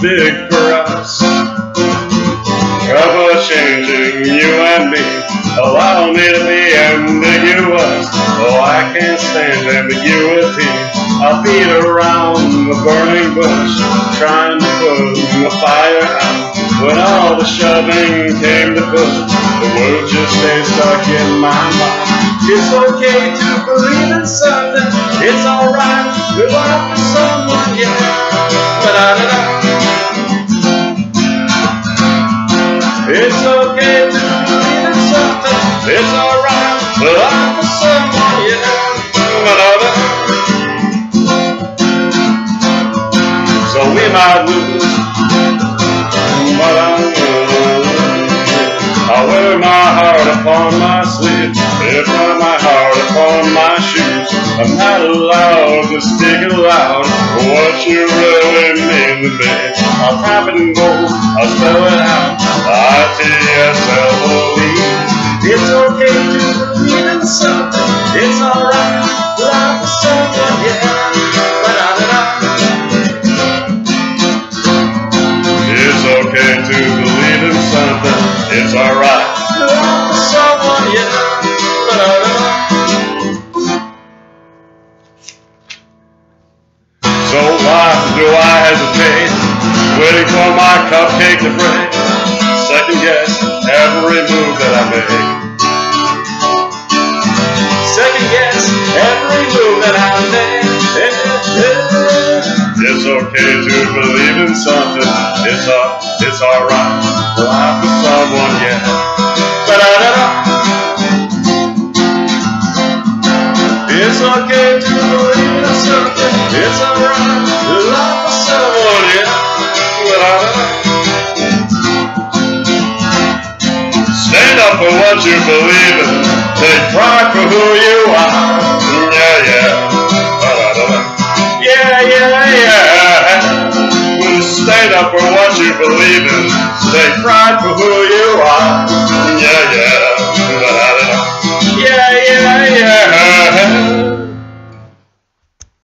big for us. Ever changing, you and me. Allow me to be ambiguous. Oh, I can't stand ambiguity. I beat around the burning bush, trying to put the fire out. When all the shoving came to push, the words just stay stuck in my mind. It's okay to believe in something. It's alright to love someone, It's okay to believe in something. It's alright love for someone, yeah. Da-da-da. So we might lose, I'm I wear my heart upon my sleeve, if not my heart upon my shoes. I'm not allowed to speak aloud what you really mean to me. I'll tap and go, I'll spell it out. I-T-S-L-O-E. It's okay to believe in something. It's alright love for someone, yeah. Ba-da-da-da. It's okay to believe in something. It's alright love for someone, yeah. So why do I hesitate, waiting for my cupcake to break? Second guess every move that I make. It's okay to believe in something. It's all, it's alright. Life for someone, yeah. Ba-da-da-da. It's okay to believe in something. It's alright. Life for someone, yeah. Ba-da-da-da. Stand up for what you believe in. Stand up for what you believe in. Take pride for who